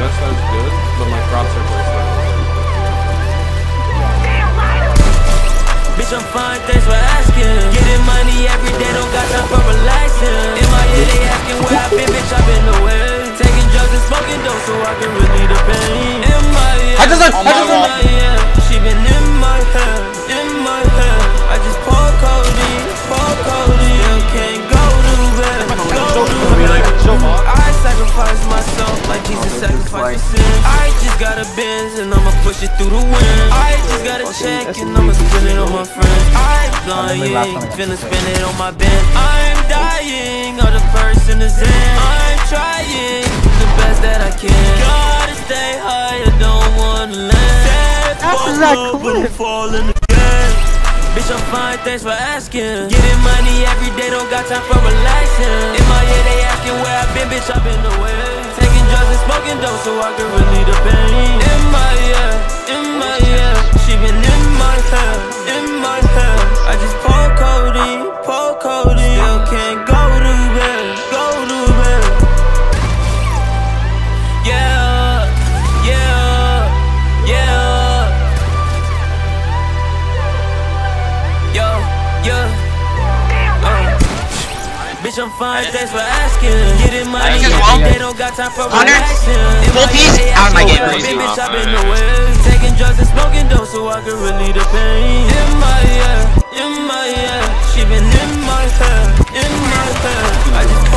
That sounds good, but my crosshair bracelet. Bitch, I'm fine, thanks for asking. Getting money every day, don't got time for. In my they asking where I've been, bitch, I've been away. Taking drugs and smoking dope so I can relieve the pain. In my I just, I just, Jesus sacrificed his sin. I just got a Benz and I'ma push it through the wind. I just got a check and I'ma spend it on my friends. I'm flying, finna spend it on my band. I'm dying, all the person is in. I'm trying the best that I can. Gotta stay high, I don't wanna land. That's that clip. falling again. Bitch, I'm fine, thanks for asking. Getting money every day, don't got time for relaxing. Smoking dope so I can relieve the pain. In my head, in my head, she been in my head, in my head. I just pour codeine, pour codeine. Still can't go to bed, go to bed. Yeah, yeah, yeah. Yo, yeah. Bitch, I'm fine, thanks for asking. Getting money, they don't got time for relaxing. Full piece, out of my game. Crazy. Bitch, I've been away. Taking drugs and smoking dope so I can relieve the pain. In my ear, in my ear. She been in my head, in my head. I just.